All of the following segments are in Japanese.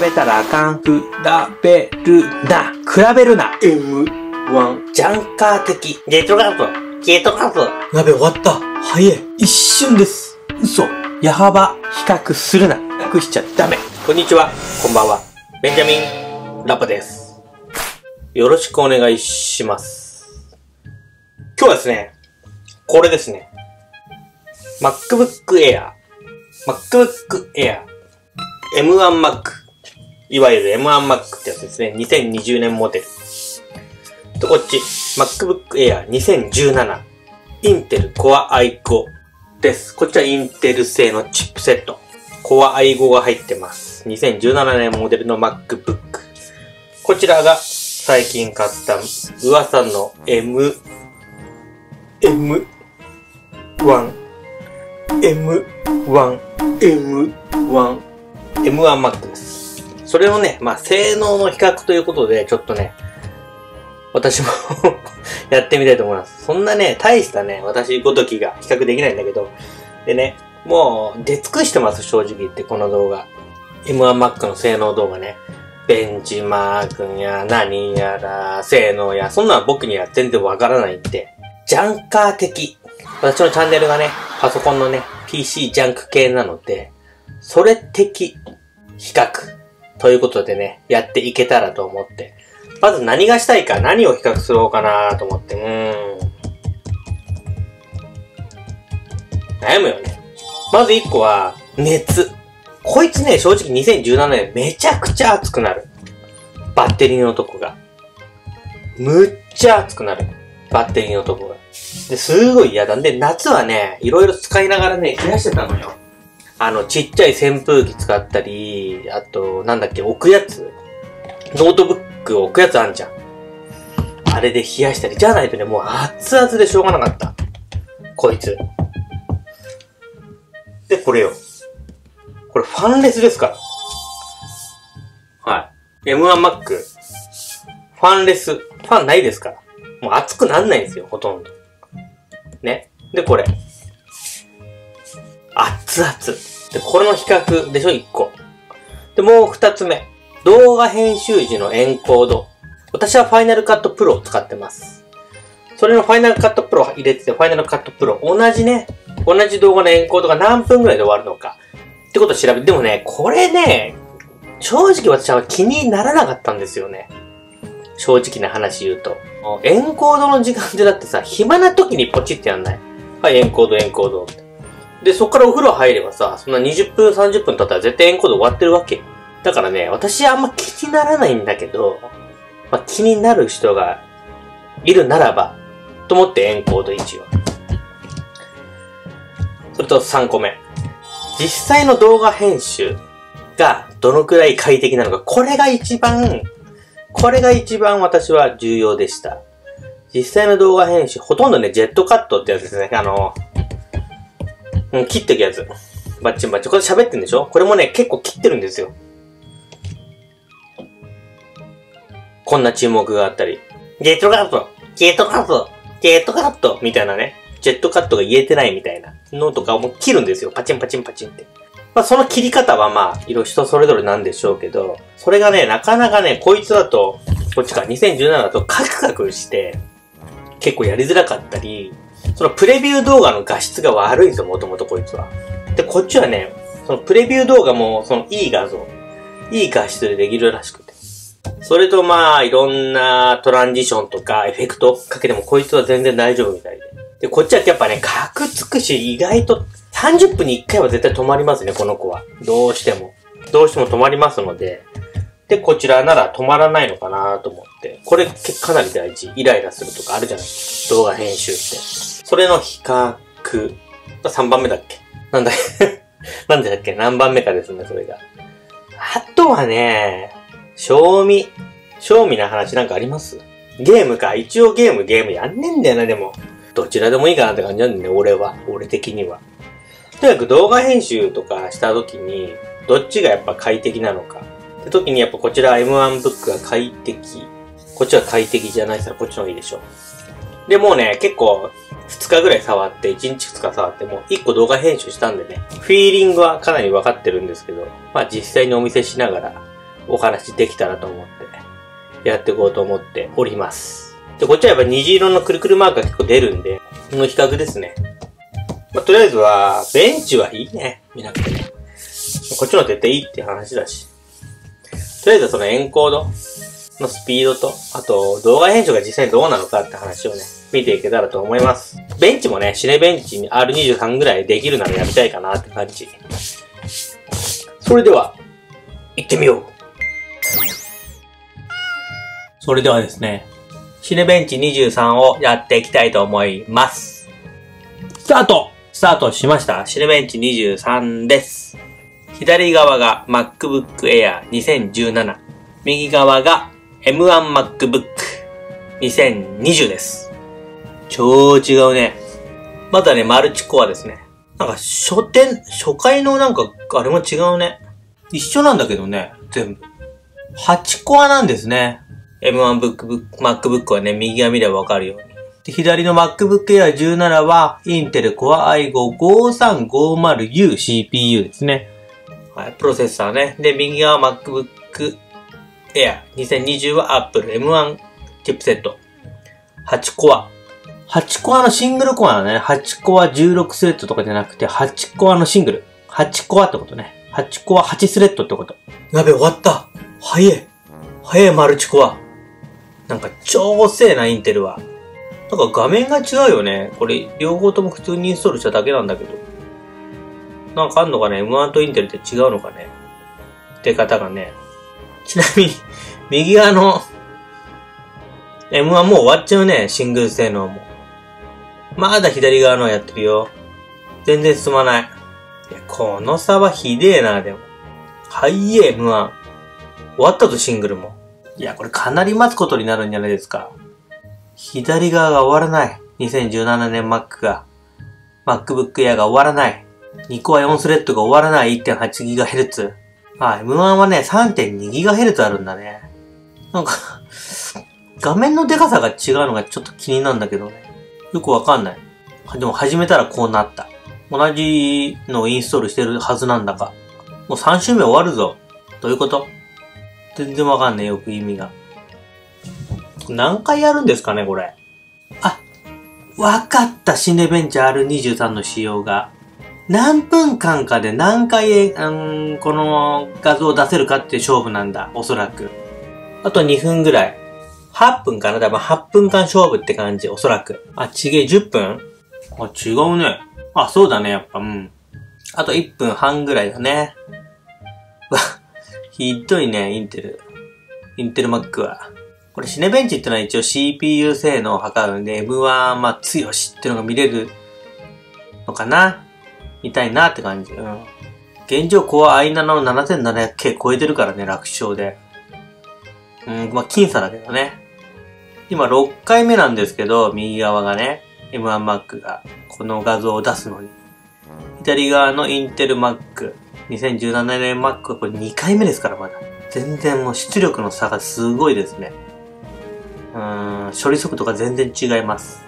べたらあかん。比べるな。比べるな。M1 ジャンカー的ゲートカットゲートカットやべ、終わった。早い。一瞬です。嘘。矢幅、比較するな。比較しちゃダメ。こんにちは、こんばんは。ベンジャミン・ラッパです。よろしくお願いします。今日はですね、これですね。MacBook Air。MacBook Air。M1 Mac。いわゆる M1 Mac ってやつですね。2020年モデル。と、こっち。MacBook Air 2017。インテル Core i5 です。こっちはインテル製のチップセット。Core i5 が入ってます。2017年モデルの MacBook。こちらが最近買った噂の M、M、1、M、1、M、1、M1 Mac です。それをね、まあ、性能の比較ということで、ちょっとね、私も やってみたいと思います。そんなね、大したね、私ごときが比較できないんだけど、でね、もう、出尽くしてます、正直言って、この動画。M1Mac の性能動画ね。ベンチマークや何やら、性能や、そんなの僕には全然わからないんで、ジャンカー的。私のチャンネルがね、パソコンのね、PC ジャンク系なので、それ的比較。ということでね、やっていけたらと思って。まず何がしたいか、何を比較するかなと思って、うーん。悩むよね。まず一個は、熱。こいつね、正直2017年めちゃくちゃ熱くなる。バッテリーのとこが。むっちゃ熱くなる。バッテリーのとこが。で、すごい嫌だ。で、夏はね、いろいろ使いながらね、冷やしてたのよ。あの、ちっちゃい扇風機使ったり、あと、なんだっけ、置くやつノートブック置くやつあんじゃん。あれで冷やしたり、じゃないとね、もう熱々でしょうがなかった。こいつ。で、これよ。これファンレスですから。はい。M1Mac。ファンレス。ファンないですから。もう熱くなんないんですよ、ほとんど。ね。で、これ。熱々。で、これの比較でしょ、1個。で、もう2つ目。動画編集時のエンコード。私はファイナルカットプロを使ってます。それのファイナルカットプロ入れてて、ファイナルカットプロ。同じね、同じ動画のエンコードが何分ぐらいで終わるのか。ってことを調べて、でもね、これね、正直私は気にならなかったんですよね。正直な話言うと。エンコードの時間ってだってさ、暇な時にポチってやんないはい、エンコード、エンコードって。で、そっからお風呂入ればさ、そんな20分、30分経ったら絶対エンコード終わってるわけ。だからね、私あんま気にならないんだけど、まあ、気になる人がいるならば、と思ってエンコード1を。それと3個目。実際の動画編集がどのくらい快適なのか。これが一番、これが一番私は重要でした。実際の動画編集、ほとんどね、ジェットカットってやつですね。あの、うん、切ってくやつ。バッチンバッチン。これ喋ってんでしょ？これもね、結構切ってるんですよ。こんな注目があったり。ゲートカットゲートカットゲートカットみたいなね。ジェットカットが言えてないみたいなのとかも切るんですよ。パチンパチンパチンって。まあその切り方はまあ、いろいろ人それぞれなんでしょうけど、それがね、なかなかね、こいつだと、こっちか、2017だとカクカクして、結構やりづらかったり、そのプレビュー動画の画質が悪いんですよ、もともとこいつは。で、こっちはね、そのプレビュー動画も、そのいい画像、いい画質でできるらしくて。それとまあ、いろんなトランジションとかエフェクトかけてもこいつは全然大丈夫みたいで。で、こっちはやっぱね、カクつくし、意外と30分に1回は絶対止まりますね、この子は。どうしても。どうしても止まりますので。で、こちらなら止まらないのかなと思って。これかなり大事。イライラするとかあるじゃない動画編集って。それの比較。3番目だっけ？なんだっけ？なんでだっけ？何番目かですね、それが。あとはね、賞味。賞味の話なんかあります？ゲームか。一応ゲーム、ゲームやんねえんだよな、でも。どちらでもいいかなって感じなんだよね、俺は。俺的には。とにかく動画編集とかした時に、どっちがやっぱ快適なのか。って時にやっぱこちら M1 ブックが快適。こっちは快適じゃないからこっちの方がいいでしょ。で、もうね、結構、2日ぐらい触って、1日2日触って、もう1個動画編集したんでね、フィーリングはかなり分かってるんですけど、まあ実際にお見せしながら、お話できたらと思って、やっていこうと思っております。で、こっちはやっぱ虹色のくるくるマークが結構出るんで、この比較ですね。まあ、とりあえずは、ベンチはいいね。見なくてね。こっちの絶対いいって話だし。とりあえずそのエンコードのスピードと、あと動画編集が実際にどうなのかって話をね、見ていけたらと思います。ベンチもね、シネベンチに R23 ぐらいできるならやりたいかなって感じ。それでは、行ってみよう。それではですね、シネベンチ23をやっていきたいと思います。スタートスタートしました。シネベンチ23です。左側が MacBook Air 2017。右側が M1 MacBook 2020です。超違うね。まだね、マルチコアですね。なんか、初点、初回のなんか、あれも違うね。一緒なんだけどね、全部。8コアなんですね。M1 MacBook, MacBook はね、右が見ればわかるように。で左の MacBook Air 17は、インテル Core i5-5350U CPU ですね。はい、プロセッサーね。で、右側 MacBook Air 2020は Apple M1 チップセット。8コア。8コアのシングルコアだね。8コア16スレッドとかじゃなくて、8コアのシングル。8コアってことね。8コア8スレッドってこと。やべ、終わった。早え。早いマルチコア。なんか超遅えな、インテルは。なんか画面が違うよね。これ、両方とも普通にインストールしただけなんだけど。なんかあんのかね ?M1 とインテルって違うのかね？出方がね。ちなみに、右側の M1 もう終わっちゃうね。シングル性能も。まだ左側のやってるよ。全然進まない。いや、この差はひでえな、でも。はいえ、M1。終わったぞ、シングルも。いや、これかなり待つことになるんじゃないですか。左側が終わらない。2017年 Mac が。MacBook Air が終わらない。2コア4スレッドが終わらない 1.8GHz。あ、M1 はね、3.2GHz あるんだね。なんか、画面のデカさが違うのがちょっと気になるんだけどね。よくわかんない。でも始めたらこうなった。同じのをインストールしてるはずなんだが。もう3週目終わるぞ。どういうこと？全然わかんないよく意味が。何回やるんですかね、これ？あ、わかった、シネベンチャー R23 の仕様が。何分間かで何回、うん、この画像を出せるかっていう勝負なんだ、おそらく。あと2分ぐらい。8分かな？多分8分間勝負って感じ、おそらく。あ、ちげえ、10分？あ、違うね。あ、そうだね、やっぱ、うん。あと1分半ぐらいだね。わ、ひどいね、インテル。インテル Mac は。これ、シネベンチってのは一応 CPU 性能を測るんで、M1、まあ、強しっていうのが見れるのかな見たいなって感じ。うん。現状、コア i7 の 7700K 超えてるからね、楽勝で。うん、まあ、僅差だけどね。今6回目なんですけど、右側がね、M1Mac がこの画像を出すのに。左側のインテル Mac、2017年 Mac はこれ2回目ですから、まだ。全然もう出力の差がすごいですね。うーん、処理速度が全然違います。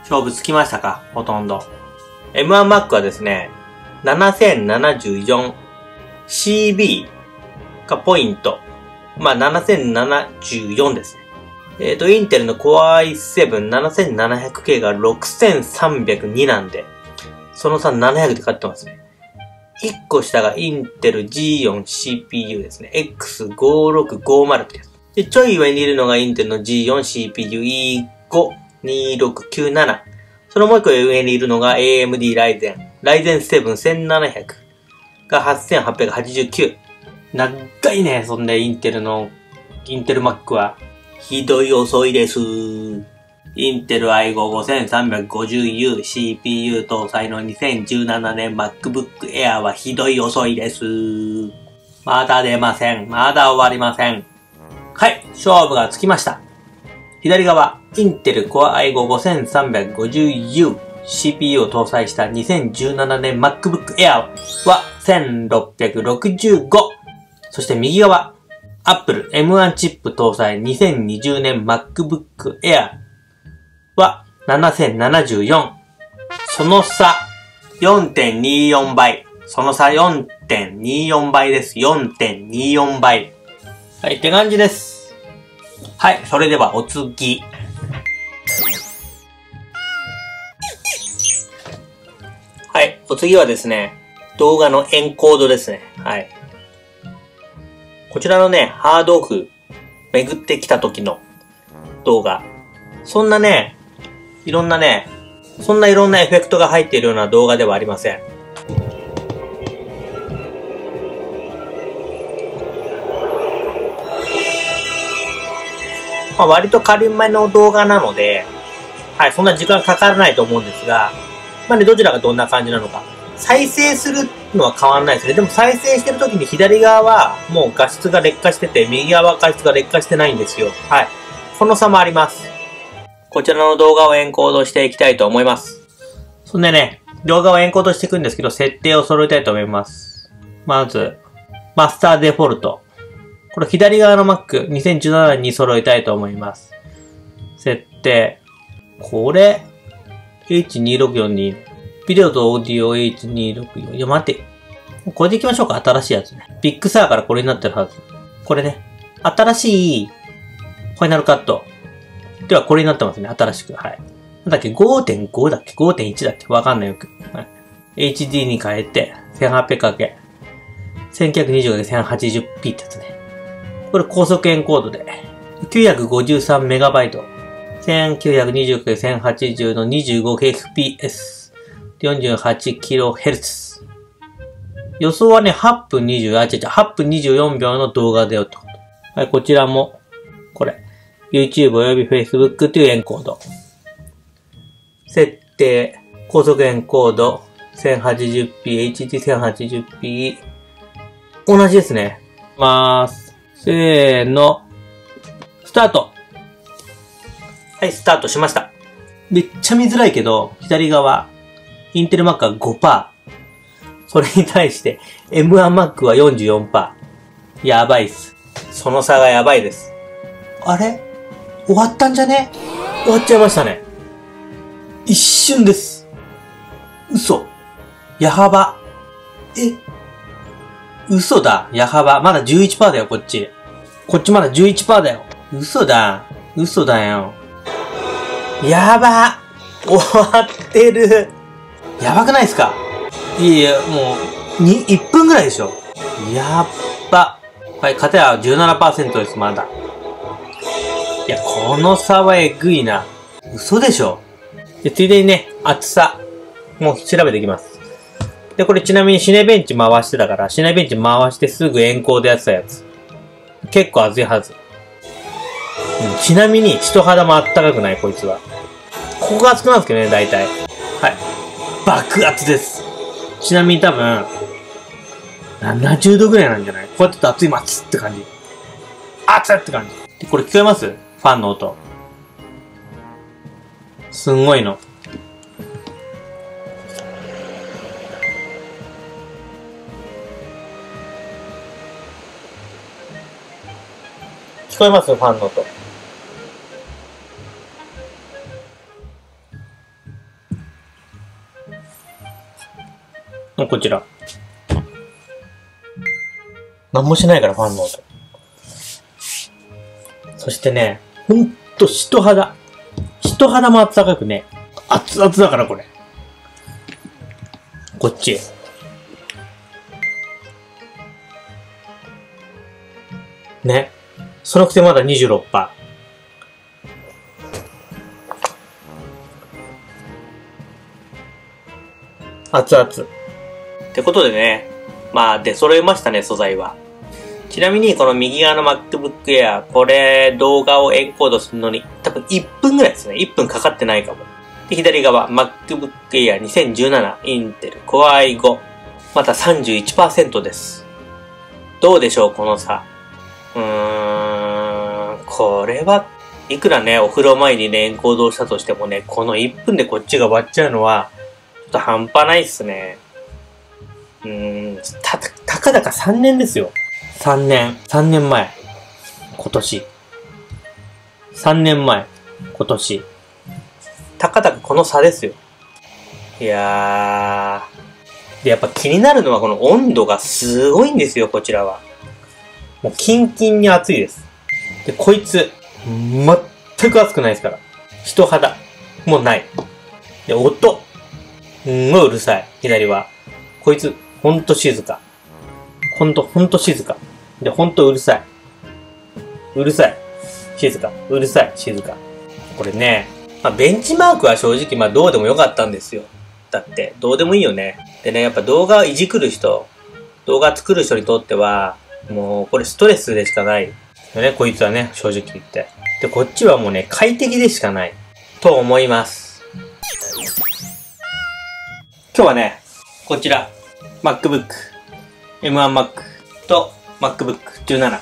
勝負つきましたか？ほとんど。M1Mac はですね、7074CB がポイント。まあ、7074ですね。えっ、と、インテルの Core i7-7700K が6302なんで、その差700で勝ってますね。1個下がインテル G4CPU ですね。X5650 ってやつ。で、ちょい上にいるのがインテルの G4CPU E52697。そのもう一個上にいるのが AMD Ryzen。Ryzen 7 1700が8889。長いね、そんでインテルの、インテル Mac は。ひどい遅いです。インテル i5-5350U CPU 搭載の2017年 MacBook Air はひどい遅いです。まだ出ません。まだ終わりません。はい、勝負がつきました。左側、インテル Core i5-5350U CPU を搭載した2017年 MacBook Air は1665。そして右側、Apple M1 チップ搭載2020年 MacBook Air は7074。その差4.24倍。その差4.24倍です。4.24倍。はい、って感じです。はい、それではお次。次はですね、動画のエンコードですね。はい。こちらのね、ハードオフ、巡ってきた時の動画。そんなね、いろんなね、そんないろんなエフェクトが入っているような動画ではありません。まあ、割と軽めの動画なので、はい、そんな時間かからないと思うんですが、まあね、どちらがどんな感じなのか。再生するのは変わらないですね。でも再生してる時に左側はもう画質が劣化してて、右側は画質が劣化してないんですよ。はい。この差もあります。こちらの動画をエンコードしていきたいと思います。そんでね、動画をエンコードしていくんですけど、設定を揃えたいと思います。まず、マスターデフォルト。これ左側の Mac、2017に揃えたいと思います。設定。これ、H2642。ビデオとオーディオ H264。いや、待って。これでいきましょうか。新しいやつね。 Big Sur からこれになってるはず。これね。新しい、 Final Cut。では、これになってますね。新しく。はい。なんだっけ ?5.5 だっけ ?5.1 だっけ？わかんないよく。HD に変えて、1800× 1920×1080p ってやつね。これ高速エンコードで、953MB、1920×1080 の 25fps、48kHz。予想はね、8分20、あ、違う違う、8分24秒の動画だよってこと。はい、こちらも、これ、YouTube および Facebook というエンコード。設定、高速エンコード、1080p、HD1080p、同じですね。まーす。せーの。スタートはい、スタートしました。めっちゃ見づらいけど、左側、インテル Mac は5%。それに対して、M1Mac は44%。やばいっす。その差がやばいです。あれ？終わったんじゃね？終わっちゃいましたね。一瞬です。嘘。矢幅。え？嘘だ。矢幅。まだ11%だよ、こっち。こっちまだ11%だよ。嘘だ。嘘だよ。やば終わってる。やばくないですか？いやいや、もう、に、1分ぐらいでしょ？やっば。はい、片や17%です、まだ。いや、この差はえぐいな。嘘でしょ？で、ついでにね、厚さ。もう調べていきます。で、これちなみにシネベンチ回してたから、シネベンチ回してすぐ円光でやってたやつ。結構熱いはず。うんちなみに、人肌もあったかくない、こいつは。ここが熱くなるんですけどね、大体。はい。爆熱です。ちなみに多分、70度ぐらいなんじゃない？こうやってると熱い松って感じ。熱いって感じ。でこれ聞こえます？ファンの音。すんごいの。聞こえます？ファンの音。ちら。なんもしないから、ファンの音。そしてね、ほんと人肌。人肌も暖かくね、熱々だからこれ。こっち。ね。そのくせまだ26%。熱々。ってことでね、まあ、出揃えましたね、素材は。ちなみに、この右側の MacBook Air、これ、動画をエンコードするのに、多分1分ぐらいですね。1分かかってないかも。で、左側、MacBook Air 2017 Intel Core i5。また31%です。どうでしょう、この差。うーん、これは、いくらね、お風呂前にね、エンコードをしたとしてもね、この1分でこっちが終わっちゃうのは、ちょっと半端ないっすね。うーん、た、たかだか3年ですよ。3年。3年前。今年。3年前。今年。たかだかこの差ですよ。いやー。で、やっぱ気になるのはこの温度がすごいんですよ、こちらは。もうキンキンに熱いです。で、こいつ、全く熱くないですから。人肌、もうない。で、音、すんごいうるさい。左は。こいつ、ほんと静か。ほんと、ほんと静か。で、ほんとうるさい。うるさい。静か。うるさい。静か。これね、まあ、ベンチマークは正直まあどうでもよかったんですよ。だって、どうでもいいよね。でね、やっぱ動画をいじくる人、動画作る人にとっては、もうこれストレスでしかない。よね、こいつはね、正直言って。で、こっちはもうね、快適でしかない。と思います。今日はね、こちら、MacBook、M1Mac と MacBook 17。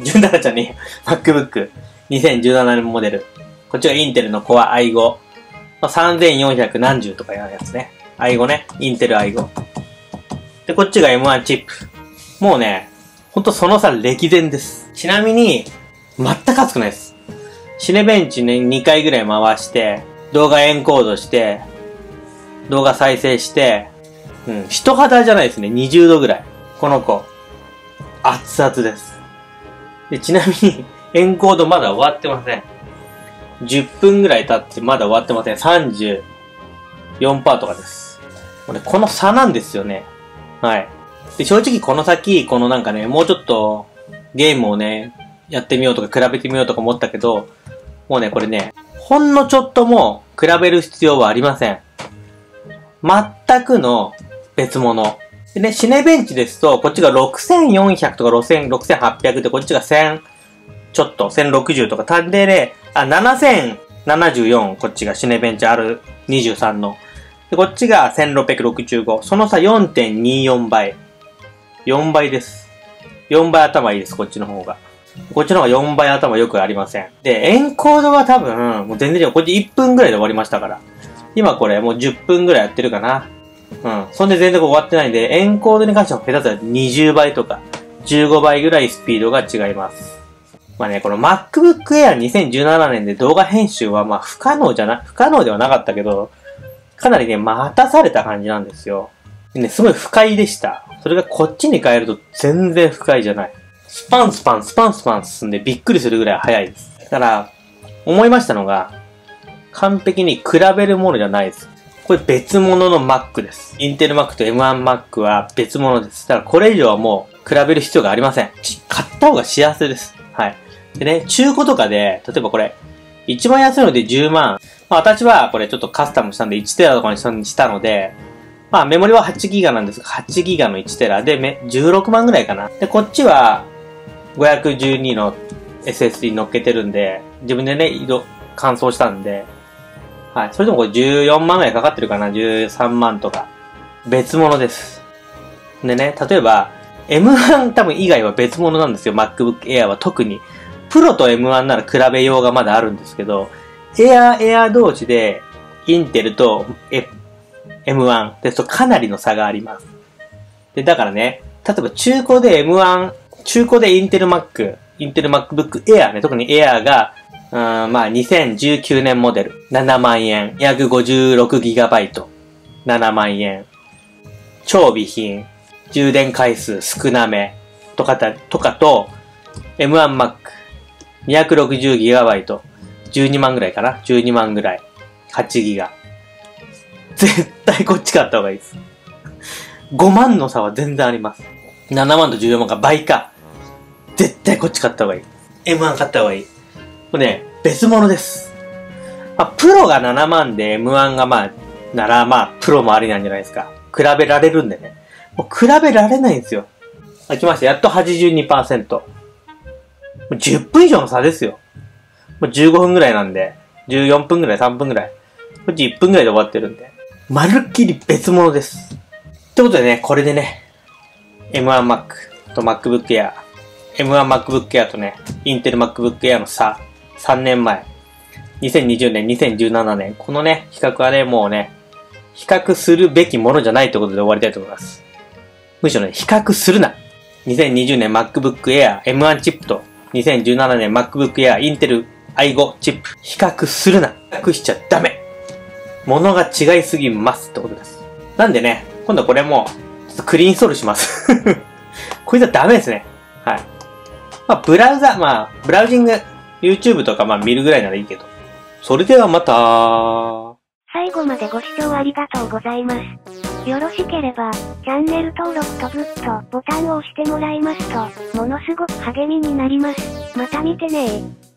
17じゃねえよ。MacBook 2017年モデル。こっちはインテルの Core i5。3400何十とかやるやつね。i5 ね。インテル i5。で、こっちが M1 チップ。もうね、ほんとその差歴然です。ちなみに、全く熱くないです。シネベンチね、2回ぐらい回して、動画エンコードして、動画再生して、うん、人肌じゃないですね。20度ぐらい。この子、熱々です。で、ちなみに、エンコードまだ終わってません。10分ぐらい経ってまだ終わってません。34%とかです。これ、この差なんですよね。はい。で、正直この先、このなんかね、もうちょっと、ゲームをね、やってみようとか比べてみようとか思ったけど、もうね、これね、ほんのちょっとも比べる必要はありません。全くの別物。でね、シネベンチですと、こっちが6400とか6800で、こっちが1000ちょっと、1060とか、単でね、あ、7074、こっちがシネベンチ R23 の。で、こっちが1665。その差4.24倍。4倍です。4倍頭いいです、こっちの方が。こっちの方が4倍頭よくありません。で、エンコードは多分、もう全然違う。こっち1分ぐらいで終わりましたから。今これもう10分ぐらいやってるかな。うん。そんで全然終わってないんで、エンコードに関しては下手したら20倍とか、15倍ぐらいスピードが違います。まあね、この MacBook Air 2017年で動画編集はまあ不可能じゃな、不可能ではなかったけど、かなりね、待たされた感じなんですよ。ね、すごい不快でした。それがこっちに変えると全然不快じゃない。スパンスパン、スパンスパン進んでびっくりするぐらい速いです。だから、思いましたのが、完璧に比べるものじゃないです。これ別物の Mac です。インテル Mac と M1Mac は別物です。だからこれ以上はもう比べる必要がありません。買った方が幸せです。はい。でね、中古とかで、例えばこれ、一番安いので10万。まあ私はこれちょっとカスタムしたんで1テラとかにしたので、まあメモリは8ギガなんですが、8ギガの1テラでめ16万ぐらいかな。で、こっちは512の SSD 乗っけてるんで、自分でね、色、乾燥したんで、はい。それでもこれ14万ぐらいかかってるかな ?13 万とか。別物です。でね、例えば、M1 多分以外は別物なんですよ。MacBook Air は特に。プロと M1 なら比べようがまだあるんですけど、Air、Air 同士で、インテルと F M1 ですとかなりの差があります。で、だからね、例えば中古で M1、中古でインテル Mac、インテル MacBook Air ね、特に Air が、うん、まあ2019年モデル、7万円、約 56GB、7万円、超備品、充電回数少なめ、とかた、とかと、M1Mac、260GB、12万ぐらいかな ?12 万ぐらい。8ギガ。絶対こっち買った方がいいです。5万の差は全然あります。7万と14万が倍か。絶対こっち買った方がいい。M1 買った方がいい。これね、別物です。まあ、プロが7万で M1 がまあ、ならまあ、プロもありなんじゃないですか。比べられるんでね。もう比べられないんですよ。あ、来ました。やっと82%。もう10分以上の差ですよ。もう15分ぐらいなんで、14分ぐらい、3分ぐらい。こっち1分ぐらいで終わってるんで。まるっきり別物です。ってことでね、これでね、M1Mac と MacBook Air、M1MacBook Air とね、Intel MacBook Air の差、3年前。2020年、2017年。このね、比較はね、もうね、比較するべきものじゃないということで終わりたいと思います。むしろね、比較するな。2020年 MacBook Air M1 チップと2017年 MacBook Air Intel i5 チップ。比較するな。比較しちゃダメ。物が違いすぎますってことです。なんでね、今度これも、ちょっとクリーンインストールします。こいつはダメですね。はい。まあ、ブラウザ、まあ、ブラウジング、YouTube とかまあ見るぐらいならいいけど。それではまた最後までご視聴ありがとうございます。よろしければ、チャンネル登録とグッドボタンを押してもらいますと、ものすごく励みになります。また見てねー。